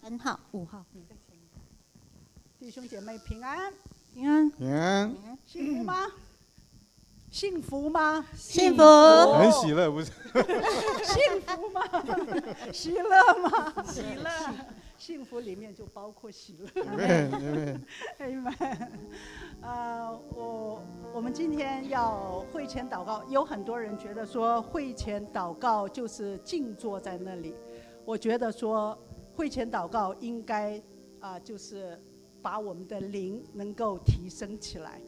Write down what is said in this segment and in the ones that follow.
三号、五号，弟兄姐妹平安，平安，平安，幸福吗？幸福吗？幸福，很喜乐，不是？幸福吗？喜乐吗？喜乐，幸福里面就包括喜乐。哎们，呃，我我们今天要会前祷告，有很多人觉得说会前祷告就是静坐在那里，我觉得说会前祷告应该啊、就是把我们的灵能够提升起来。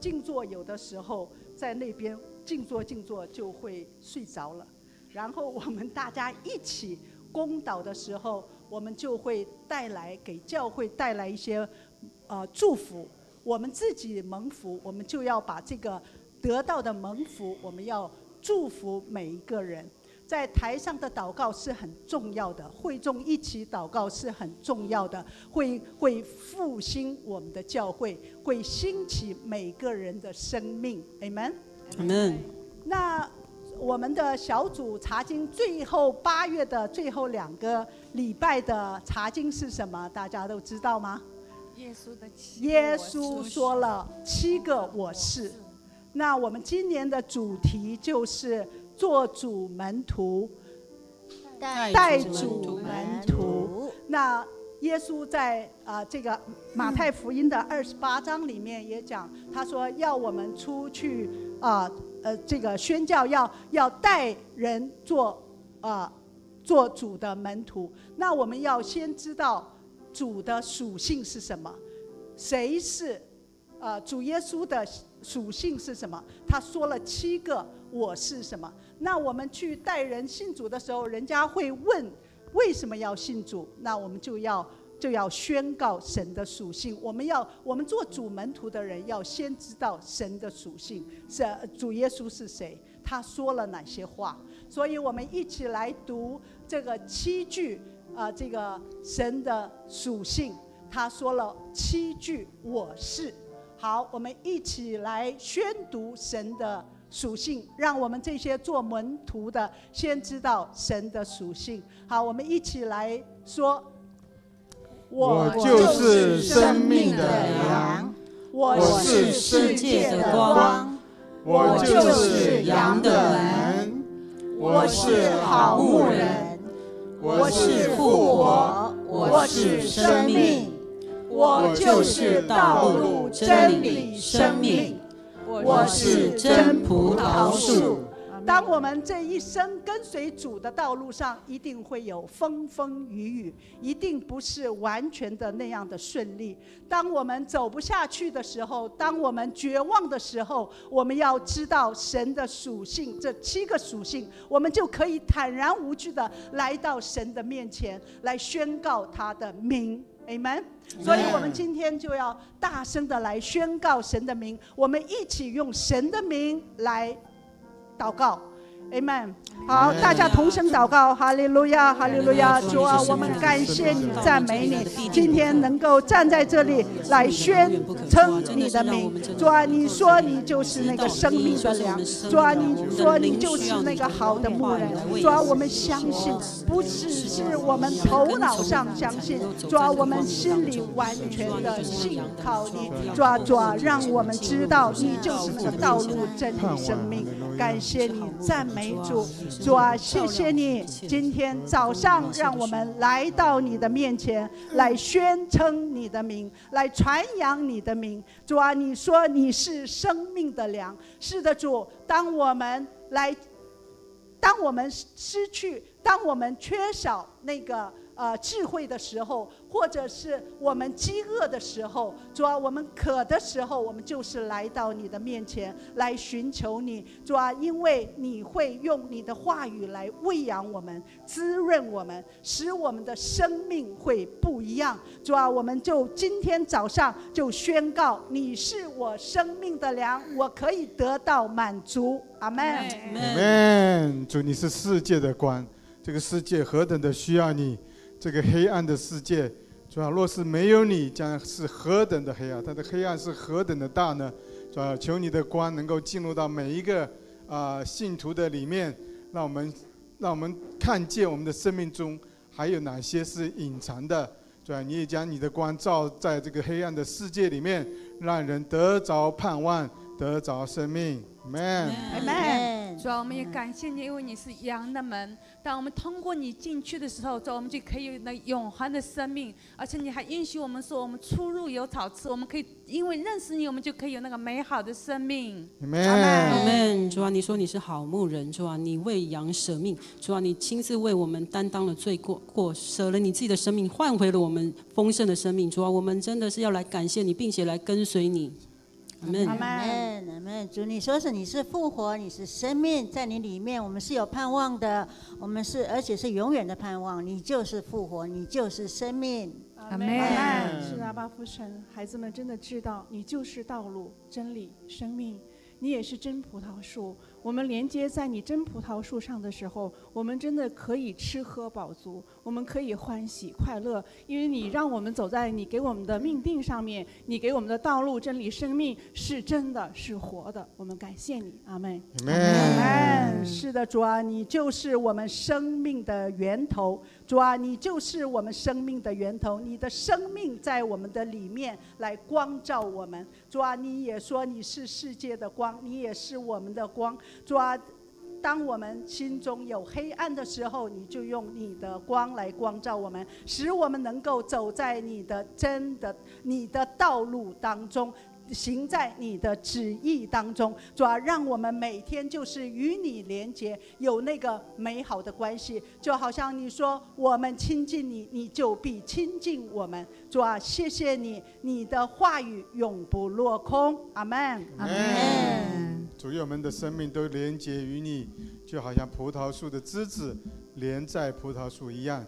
静坐有的时候在那边静坐静坐就会睡着了，然后我们大家一起攻祷的时候，我们就会带来给教会带来一些呃祝福。我们自己蒙福，我们就要把这个得到的蒙福，我们要祝福每一个人。在台上的祷告是很重要的，会众一起祷告是很重要的，会会复兴我们的教会，会兴起每个人的生命。Amen。Amen 那我们的小组查经最后八月的最后两个礼拜的查经是什么？大家都知道吗？耶稣的七耶稣说了七个我是。那我们今年的主题就是做主门徒，带主门徒。那耶稣在啊、这个马太福音的二十八章里面也讲，他说要我们出去啊呃这个宣教要要带人做啊、做主的门徒。那我们要先知道主的属性是什么，谁是呃主耶稣的属性是什么？他说了七个我是什么。那我们去带人信主的时候，人家会问为什么要信主？那我们就要就要宣告神的属性。我们要我们做主门徒的人要先知道神的属性，是主耶稣是谁，他说了哪些话。所以我们一起来读这个七句啊、这个神的属性。他说了七句我是。好，我们一起来宣读神的属性，让我们这些做门徒的先知道神的属性。好，我们一起来说：我就是生命的粮，我是世界的光，我就是羊的门，我是好牧人，我是复活，我是生命，我就是道路、真理、生命。我是真葡萄树。当我们这一生跟随主的道路上，一定会有风风雨雨，一定不是完全的那样的顺利。当我们走不下去的时候，当我们绝望的时候，我们要知道神的属性，这七个属性，我们就可以坦然无惧的来到神的面前，来宣告他的名。Amen。所以我们今天就要大声的来宣告神的名，我们一起用神的名来祷告。Amen。好，大家同声祷告，哈利路亚，哈利路亚！主啊，我们感谢你，赞美你，今天能够站在这里来宣称你的名。主啊，你说你就是那个生命的粮，主啊，你说你就是那个好的牧人。主啊，我们相信，不只是我们头脑上相信，主啊，我们心里完全的信靠你。主啊，主啊，让我们知道你就是那个道路、真理、生命。感谢你，赞美主，主啊，谢谢你，今天早上让我们来到你的面前，来宣称你的名，来传扬你的名。主啊，你说你是生命的粮，是的，主，当我们来，当我们失去，当我们缺少那个。呃，智慧的时候，或者是我们饥饿的时候，主啊，我们渴的时候，我们就是来到你的面前来寻求你，主啊，因为你会用你的话语来喂养我们、滋润我们，使我们的生命会不一样。主啊，我们就今天早上就宣告，你是我生命的粮，我可以得到满足。阿门。Amen。主，你是世界的光，这个世界何等的需要你，这个黑暗的世界，主啊，若是没有你，将是何等的黑暗，它的黑暗是何等的大呢？主啊，求你的光能够进入到每一个啊、信徒的里面，让我们让我们看见我们的生命中还有哪些是隐藏的？主啊，你也将你的光照在这个黑暗的世界里面，让人得着盼望，得着生命。Amen。Amen 主啊，我们也感谢你，因为你是羊的门。当我们通过你进去的时候，主啊，我们就可以有那永恒的生命。而且你还允许我们说，我们出入有草吃，我们可以因为认识你，我们就可以有那个美好的生命。Amen。阿门。主啊，你说你是好牧人，主啊，你为羊舍命，主啊，你亲自为我们担当了罪过，过舍了你自己的生命，换回了我们丰盛的生命。主啊，我们真的是要来感谢你，并且来跟随你。阿门。阿阿门，阿门。主，你说是你是复活，你是生命，在你里面我们是有盼望的，我们是而且是永远的盼望。你就是复活，你就是生命。阿门是的，阿巴父神，孩子们真的知道你就是道路、真理、生命，你也是真葡萄树。我们连接在你真葡萄树上的时候，我们真的可以吃喝饱足，我们可以欢喜快乐，因为你让我们走在你给我们的命定上面，你给我们的道路、真理、生命是真的，是活的。我们感谢你，阿门。Amen。是的，主啊，你就是我们生命的源头。主啊，你就是我们生命的源头，你的生命在我们的里面来光照我们。主啊，你也说你是世界的光，你也是我们的光。主啊，当我们心中有黑暗的时候，你就用你的光来光照我们，使我们能够走在你的真的你的道路当中。行在你的旨意当中，主啊，让我们每天就是与你连接，有那个美好的关系，就好像你说我们亲近你，你就必亲近我们。主啊，谢谢你，你的话语永不落空。阿门。阿门。主愿我们的生命都连接于你，就好像葡萄树的枝子连在葡萄树一样。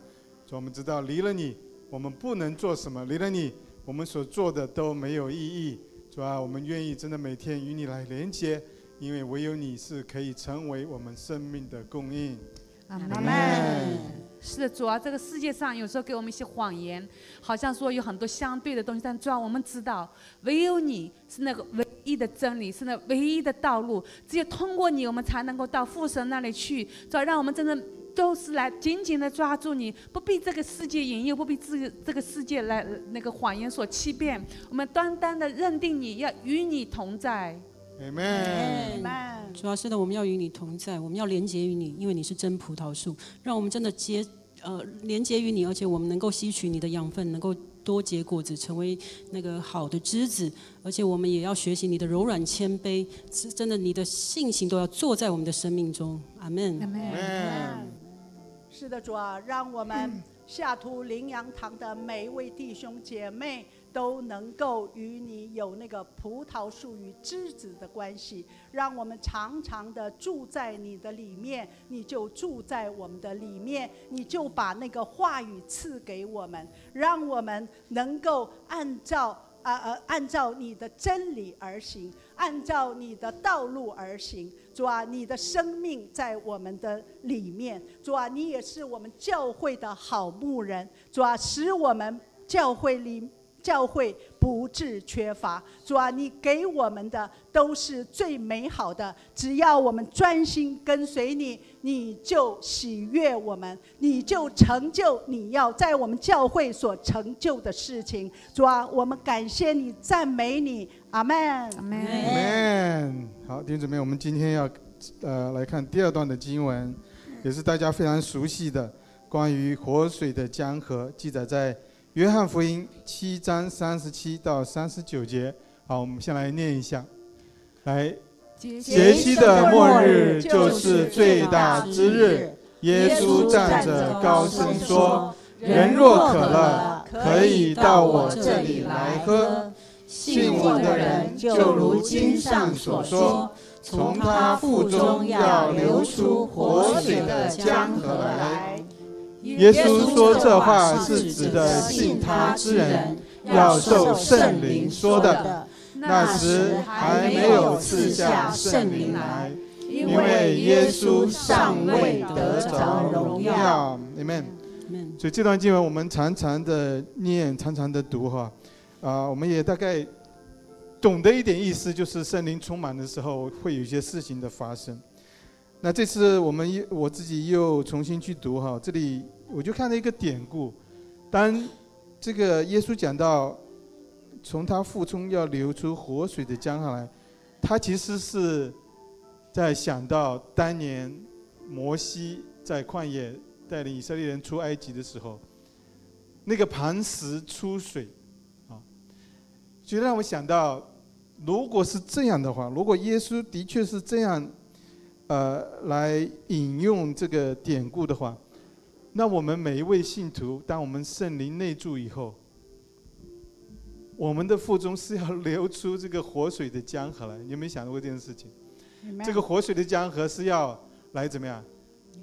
主，我们知道离了你，我们不能做什么；离了你，我们所做的都没有意义。主啊，我们愿意真的每天与你来连接，因为唯有你是可以成为我们生命的供应。阿门。是的，主啊，这个世界上有时候给我们一些谎言，好像说有很多相对的东西，但主啊，我们知道，唯有你是那个唯一的真理，是那唯一的道路。只有通过你，我们才能够到父神那里去。主，让我们真的都是来紧紧的抓住你，不被这个世界引诱，不被这这个世界来那个谎言所欺骗。我们单单的认定你要与你同在。Amen。主要是的，我们要与你同在，我们要连接于你，因为你是真葡萄树，让我们真的结呃连接于你，而且我们能够吸取你的养分，能够多结果子，成为那个好的枝子，而且我们也要学习你的柔软谦卑，是真的，你的性情都要坐在我们的生命中。阿门。阿门。Amen。是的，主啊，让我们下图灵羊堂的每一位弟兄姐妹都能够与你有那个葡萄树与枝子的关系，让我们常常的住在你的里面，你就住在我们的里面，你就把那个话语赐给我们，让我们能够按照。啊呃，按照你的真理而行，按照你的道路而行。主啊，你的生命在我们的里面。主啊，你也是我们教会的好牧人。主啊，使我们教会里教会不致缺乏。主啊，你给我们的都是最美好的，只要我们专心跟随你，你就喜悦我们，你就成就你要在我们教会所成就的事情。主啊，我们感谢你，赞美你，阿门。阿门。Amen。好，弟兄姊妹，我们今天要呃来看第二段的经文，也是大家非常熟悉的关于活水的江河，记载在约翰福音七章三十七到三十九节。好，我们先来念一下，来，节节期的末日就是最大之日。耶稣站着高声说：“人若渴了，可以到我这里来喝。信我的人，就如经上所说，从他腹中要流出活水的江河来。”耶稣说这话是指的信他之人要受圣灵说的。那时还没有赐下圣灵来，因为耶稣尚未得着荣耀。Amen。所以这段经文我们常常的念，常常的读哈，啊，我们也大概懂得一点意思，就是圣灵充满的时候会有一些事情的发生。那这次我们又我自己又重新去读哈，这里我就看到一个典故，当这个耶稣讲到从他腹中要流出活水的江河来，他其实是在想到当年摩西在旷野带领以色列人出埃及的时候，那个磐石出水，啊，就让我想到，如果是这样的话，如果耶稣的确是这样，呃，来引用这个典故的话，那我们每一位信徒，当我们圣灵内住以后，我们的腹中是要流出这个活水的江河来。你有没有想过这件事情？这个活水的江河是要来怎么样？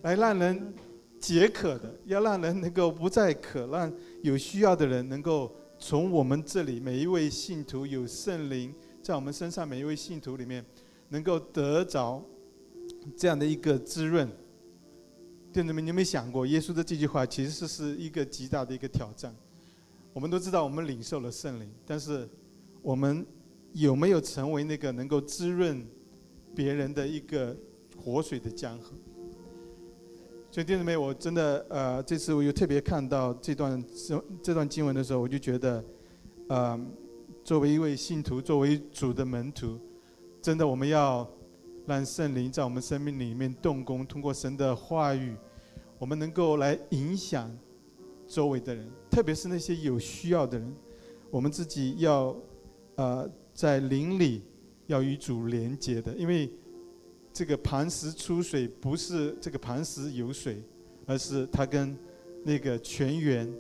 来让人解渴的，要让人能够不再渴，让有需要的人能够从我们这里每一位信徒有圣灵在我们身上每一位信徒里面，能够得着这样的一个滋润。弟兄们，你有没有想过，耶稣的这句话其实是是一个极大的一个挑战？我们都知道，我们领受了圣灵，但是我们有没有成为那个能够滋润别人的一个活水的江河？所以弟兄们，我真的呃，这次我又特别看到这段这这段经文的时候，我就觉得，呃，作为一位信徒，作为主的门徒，真的我们要让圣灵在我们生命里面动工，通过神的话语，我们能够来影响周围的人，特别是那些有需要的人。我们自己要呃在灵里要与主连接的，因为这个磐石出水不是这个磐石有水，而是它跟那个泉源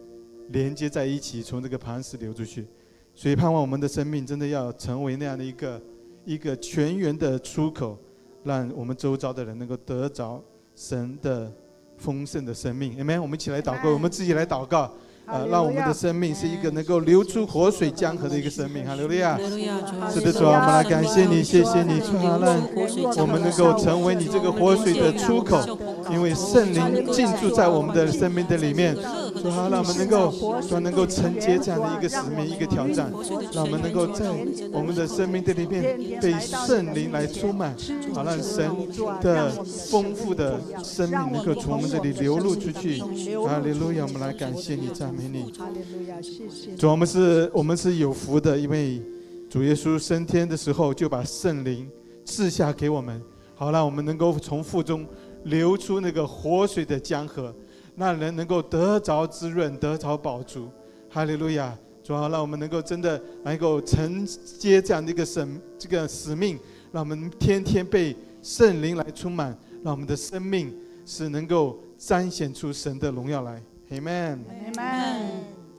连接在一起，从这个磐石流出去。所以盼望我们的生命真的要成为那样的一个一个泉源的出口，让我们周遭的人能够得着神的丰盛的生命。Amen。我们一起来祷告，我们自己来祷告。呃，让我们的生命是一个能够流出活水江河的一个生命。哈，利路亚！是的，主啊，我们来感谢你，谢谢你，主啊，让我们能够成为你这个活水的出口，因为圣灵进驻在我们的生命的里面。主啊，让我们能够，主啊，能够承接这样的一个使命、一个挑战，让我们能够在我们的生命的里面被圣灵来充满，好让神的丰富的生命能够从我们这里流露出去。哈利路亚！我们来感谢你，赞美你。主，我们是，我们是有福的，因为主耶稣升天的时候就把圣灵赐下给我们，好让我们能够从腹中流出那个活水的江河，让人能够得着滋润，得着饱足。哈利路亚！主啊，让我们能够真的能够承接这样的一个使这个使命，让我们天天被圣灵来充满，让我们的生命是能够彰显出神的荣耀来。Amen。Amen。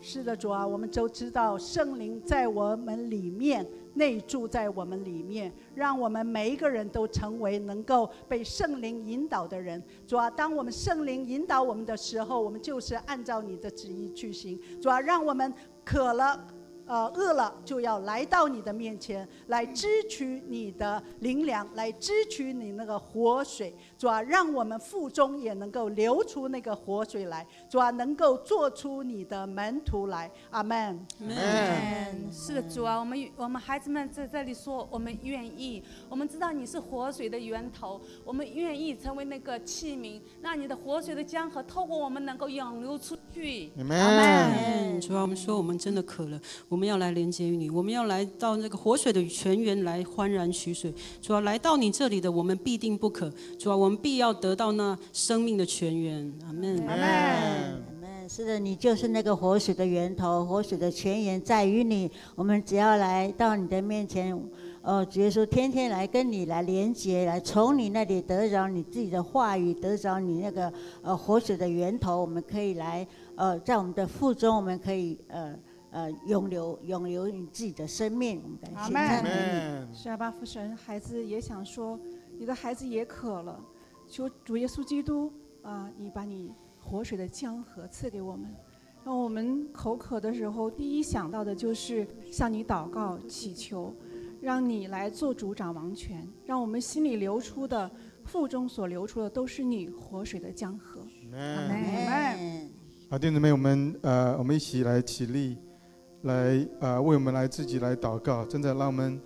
是的，主啊，我们都知道圣灵在我们里面内住在我们里面，让我们每一个人都成为能够被圣灵引导的人。主啊，当我们圣灵引导我们的时候，我们就是按照你的旨意去行。主啊，让我们渴了。呃，饿了就要来到你的面前，来支取你的灵粮，来支取你那个活水。主啊，让我们腹中也能够流出那个活水来。主啊，能够做出你的门徒来。阿门。Amen。是的，主啊，我们我们孩子们在这里说，我们愿意，我们知道你是活水的源头，我们愿意成为那个器皿，让你的活水的江河透过我们能够涌流出去。Amen。主啊，我们说我们真的渴了，我们要来连接于你，我们要来到那个活水的泉源来欢然取水。主要，来到你这里的我们必定不可。主要，我们必要得到那生命的泉源。阿门。Amen。阿门。是的，你就是那个活水的源头，活水的泉源在于你。我们只要来到你的面前，呃，主耶稣天天来跟你来连接，来从你那里得着你自己的话语，得着你那个呃活水的源头，我们可以来呃在我们的腹中，我们可以呃呃永留永留你自己的生命。我们感谢阿门赞美你。Amen。是啊，巴父神，孩子也想说，你的孩子也渴了，求主耶稣基督啊，你把你活水的江河赐给我们。让我们口渴的时候，第一想到的就是向你祷告祈求，让你来做主掌王权，让我们心里流出的、腹中所流出的都是你活水的江河。Amen。Amen 好，弟兄姊妹，我们呃，我们一起来起立，来呃，为我们来自己来祷告。真的，让我们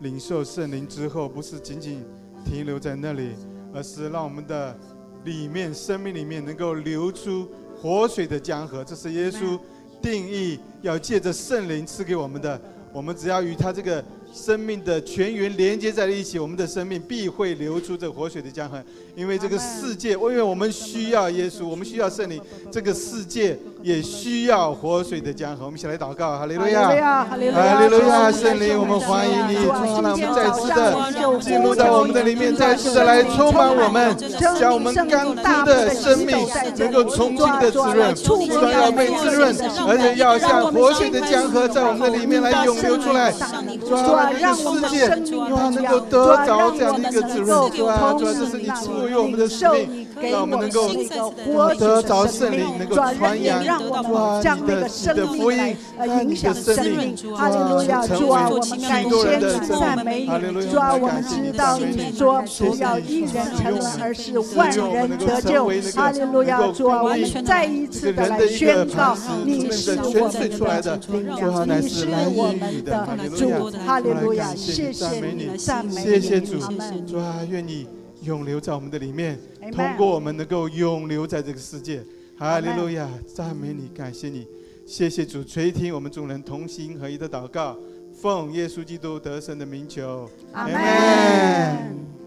领受圣灵之后，不是仅仅停留在那里，而是让我们的里面生命里面能够流出活水的江河，这是耶稣定义要借着圣灵赐给我们的。我们只要与他这个生命的泉源连接在了一起，我们的生命必会流出这活水的江河。因为这个世界，因为我们需要耶稣，我们需要圣灵，这个世界也需要活水的江河。我们一起来祷告，哈利路亚，哈利哈利路亚，圣灵，我们欢迎你，让我们再次的进入到我们的里面，再次的来充满我们，将我们干枯的生命能够重新的滋润，不但要被滋润，而且要像活水的江河在我们的里面来涌流出来，主啊，这个世界它能够得着这样的一个滋润，主啊，主啊，这是你赐予我们的生命，让我们能够得着圣灵，能够传扬哇你的你的福音，影响生命。哈利路亚，主啊，我们感谢你，赞美你。主啊，我们知道你说不要一人沉沦，而是万人得救。哈利路亚，主啊，我们再一次的来宣告，你是我们的力量，你是我们的主。哈利路亚，谢谢你，赞美你，谢谢主，主啊，愿你永留在我们的里面，通过我们能够永留在这个世界。哈利路亚，赞美你，感谢你，谢谢主垂听我们众人同心合一的祷告，奉耶稣基督得胜的名求，阿门。